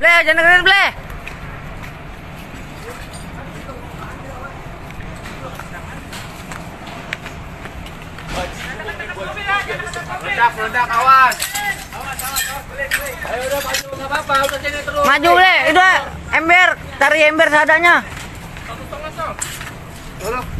jangan dengerin ble. Ledak, ledak, awas. Ayo udah maju, nggak apa-apa, udah sini terus. Maju ble, itu ember, cari ember seadanya. Turun.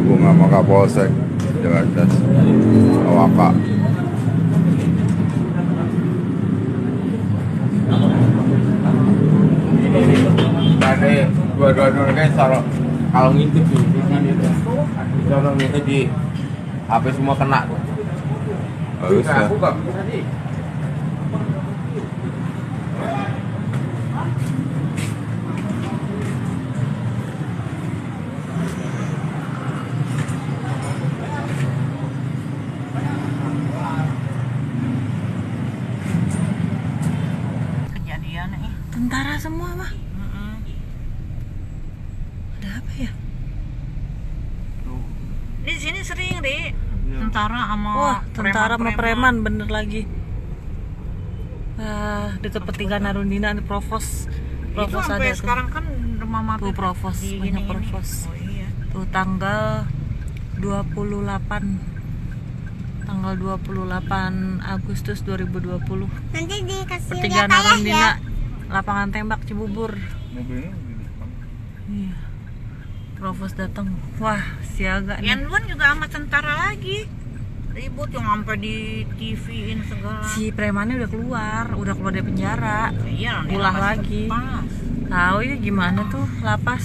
Bunga sama Kapolsek Jakarta Awaka Tadi dua-dua kan taruh kalau ngintip itu. Taruh ngintip di HP semua kena ya Aku. Kejadian nih. Tentara semua mah. Ada apa ya? Di sini sering, Ri. Tentara sama Wah, tentara sama preman-preman. preman bener lagi. Wah, deket pertigaan Arundina ada provos. Itu Provos ada tuh. sekarang kan rumah mati Tuh, provos, di banyak provos. Oh iya. Tuh tanggal 28 tanggal 28 Agustus 2020 Nanti dikasih pertigaan lihat ayah ya. Lapangan tembak Cibubur. Mobilnya iya. Provos datang wah siaga nih. Yang duluan juga sama tentara lagi. Ribut yang sampai di TV-in segala. si premannya udah keluar udah keluar dari penjara. Iya, nanti ulah lapas lagi. tahu ya gimana tuh lapas